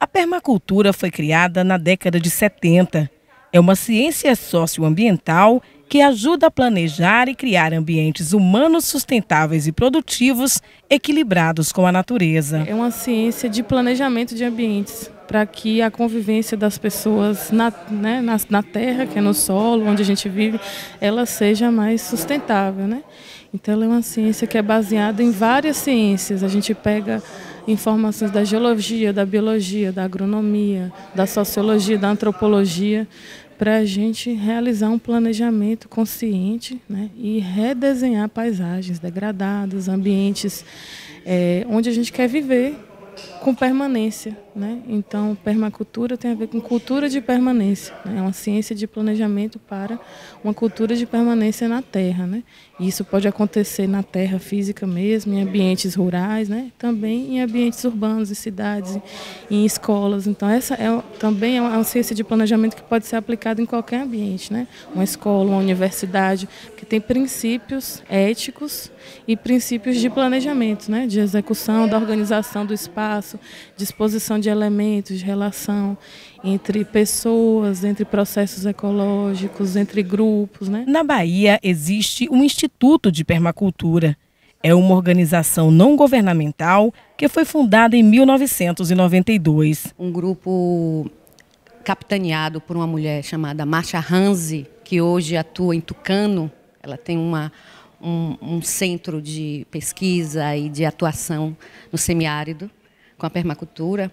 A permacultura foi criada na década de 70. É uma ciência socioambiental que ajuda a planejar e criar ambientes humanos sustentáveis e produtivos, equilibrados com a natureza. É uma ciência de planejamento de ambientes para que a convivência das pessoas na, né, na, na, terra, que é no solo, onde a gente vive, ela seja mais sustentável. Né? Então, ela é uma ciência que é baseada em várias ciências. A gente pega informações da geologia, da biologia, da agronomia, da sociologia, da antropologia, para a gente realizar um planejamento consciente né, e redesenhar paisagens degradadas, ambientes é, onde a gente quer viver com permanência. Né? Então, permacultura tem a ver com cultura de permanência. Né? É uma ciência de planejamento para uma cultura de permanência na terra. Né? Isso pode acontecer na terra física mesmo, em ambientes rurais, né? também em ambientes urbanos, em cidades, em escolas. Então, essa é, também é uma ciência de planejamento que pode ser aplicada em qualquer ambiente. Né? Uma escola, uma universidade, que tem princípios éticos e princípios de planejamento, né? de execução, da organização do espaço, disposição de elementos, de relação entre pessoas, entre processos ecológicos, entre grupos. Né? Na Bahia existe um Instituto de Permacultura. É uma organização não governamental que foi fundada em 1992. Um grupo capitaneado por uma mulher chamada Marcia Hanzi, que hoje atua em Tucano. Ela tem uma, um, um centro de pesquisa e de atuação no semiárido com a permacultura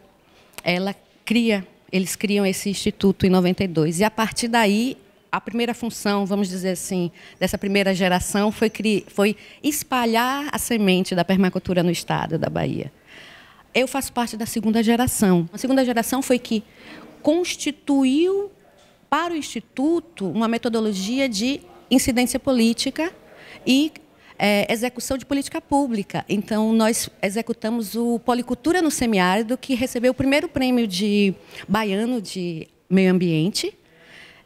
ela cria, eles criam esse instituto em 92 e a partir daí a primeira função, vamos dizer assim, dessa primeira geração foi, foi espalhar a semente da permacultura no estado da Bahia. Eu faço parte da segunda geração. A segunda geração foi que constituiu para o Instituto uma metodologia de incidência política e é, execução de política pública. Então, nós executamos o Policultura no Semiárido, que recebeu o primeiro prêmio de baiano de meio ambiente.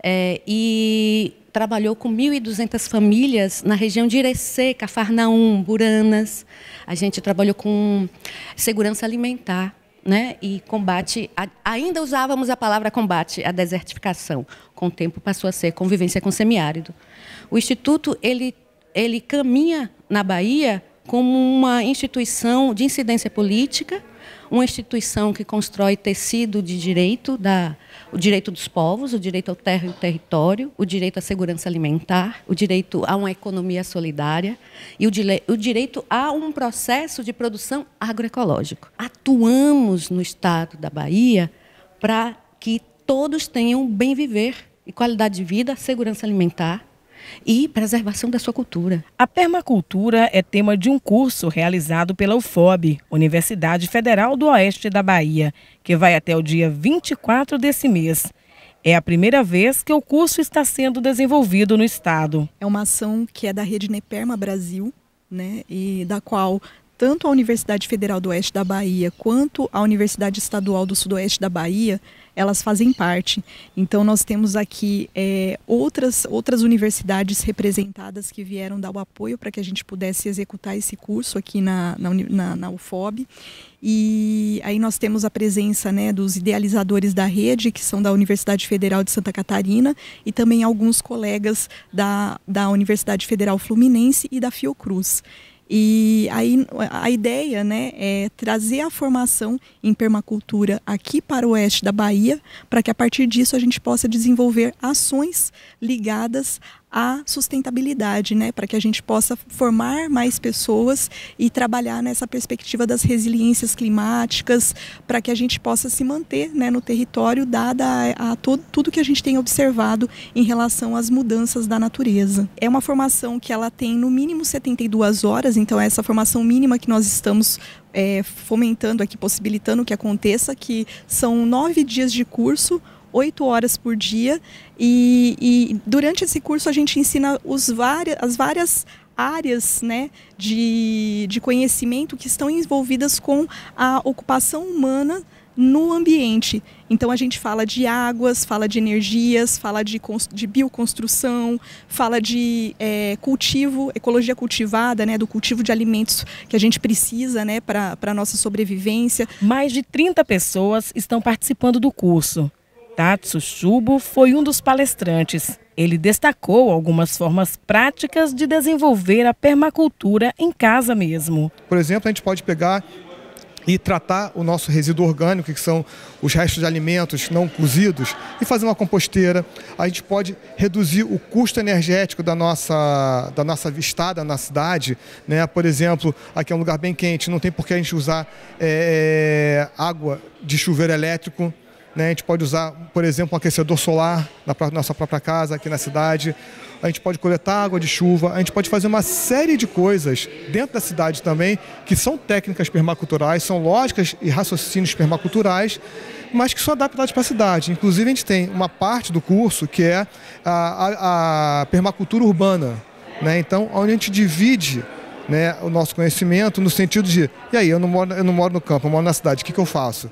É, e trabalhou com 1.200 famílias na região de Irecê, Cafarnaum, Buranas. A gente trabalhou com segurança alimentar né? e combate. A, ainda usávamos a palavra combate à desertificação. Com o tempo passou a ser convivência com semiárido. O Instituto ele ele caminha na Bahia como uma instituição de incidência política, uma instituição que constrói tecido de direito, da, o direito dos povos, o direito ao terra e ao território, o direito à segurança alimentar, o direito a uma economia solidária e o, o direito a um processo de produção agroecológico. Atuamos no estado da Bahia para que todos tenham bem viver e qualidade de vida, segurança alimentar e preservação da sua cultura. A permacultura é tema de um curso realizado pela UFOB, Universidade Federal do Oeste da Bahia, que vai até o dia 24 desse mês. É a primeira vez que o curso está sendo desenvolvido no estado. É uma ação que é da rede Neperma Brasil, né, e da qual tanto a Universidade Federal do Oeste da Bahia quanto a Universidade Estadual do Sudoeste da Bahia elas fazem parte. Então nós temos aqui é, outras, outras universidades representadas que vieram dar o apoio para que a gente pudesse executar esse curso aqui na, na, na, na UFOB. E aí nós temos a presença né, dos idealizadores da rede, que são da Universidade Federal de Santa Catarina, e também alguns colegas da, da Universidade Federal Fluminense e da Fiocruz. E aí a ideia né, é trazer a formação em permacultura aqui para o oeste da Bahia, para que a partir disso a gente possa desenvolver ações ligadas a sustentabilidade, né, para que a gente possa formar mais pessoas e trabalhar nessa perspectiva das resiliências climáticas, para que a gente possa se manter né, no território, dada a, a todo, tudo que a gente tem observado em relação às mudanças da natureza. É uma formação que ela tem no mínimo 72 horas, então é essa formação mínima que nós estamos é, fomentando aqui, possibilitando que aconteça, que são nove dias de curso, oito horas por dia e, e, durante esse curso a gente ensina os várias, as várias áreas né, de, de conhecimento que estão envolvidas com a ocupação humana no ambiente. Então a gente fala de águas, fala de energias, fala de, de bioconstrução, fala de é, cultivo, ecologia cultivada, né, do cultivo de alimentos que a gente precisa né, para a nossa sobrevivência. Mais de 30 pessoas estão participando do curso. Tatsu Chubo foi um dos palestrantes. Ele destacou algumas formas práticas de desenvolver a permacultura em casa mesmo. Por exemplo, a gente pode pegar e tratar o nosso resíduo orgânico, que são os restos de alimentos não cozidos, e fazer uma composteira. A gente pode reduzir o custo energético da nossa, da nossa estada na cidade. Né? Por exemplo, aqui é um lugar bem quente, não tem por que a gente usar é, água de chuveiro elétrico. Né? A gente pode usar, por exemplo, um aquecedor solar na nossa própria casa, aqui na cidade a gente pode coletar água de chuva, a gente pode fazer uma série de coisas dentro da cidade também, que são técnicas permaculturais, são lógicas e raciocínios permaculturais, mas que são adaptadas para a cidade. Inclusive, a gente tem uma parte do curso que é a, a, a permacultura urbana. Né? Então, onde a gente divide né, o nosso conhecimento no sentido de, e aí, eu não moro, eu não moro no campo, eu moro na cidade, o que, que eu faço?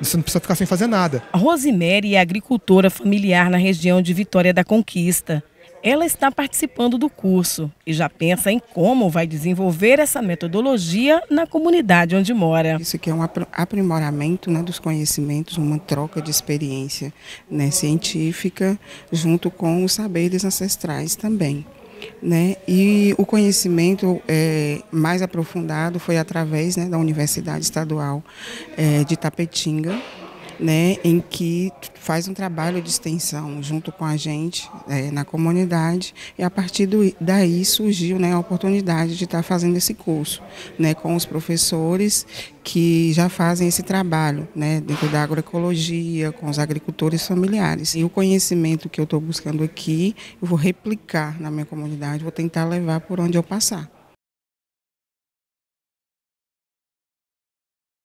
Você não precisa ficar sem fazer nada. A Rosemary é agricultora familiar na região de Vitória da Conquista. Ela está participando do curso e já pensa em como vai desenvolver essa metodologia na comunidade onde mora. Isso aqui é um aprimoramento né, dos conhecimentos, uma troca de experiência né, científica junto com os saberes ancestrais também. Né? E o conhecimento é, mais aprofundado foi através né, da Universidade Estadual é, de Tapetinga, né, em que faz um trabalho de extensão junto com a gente é, na comunidade e a partir do, daí surgiu né, a oportunidade de estar fazendo esse curso né, com os professores que já fazem esse trabalho né, dentro da agroecologia, com os agricultores familiares. E o conhecimento que eu estou buscando aqui, eu vou replicar na minha comunidade, vou tentar levar por onde eu passar.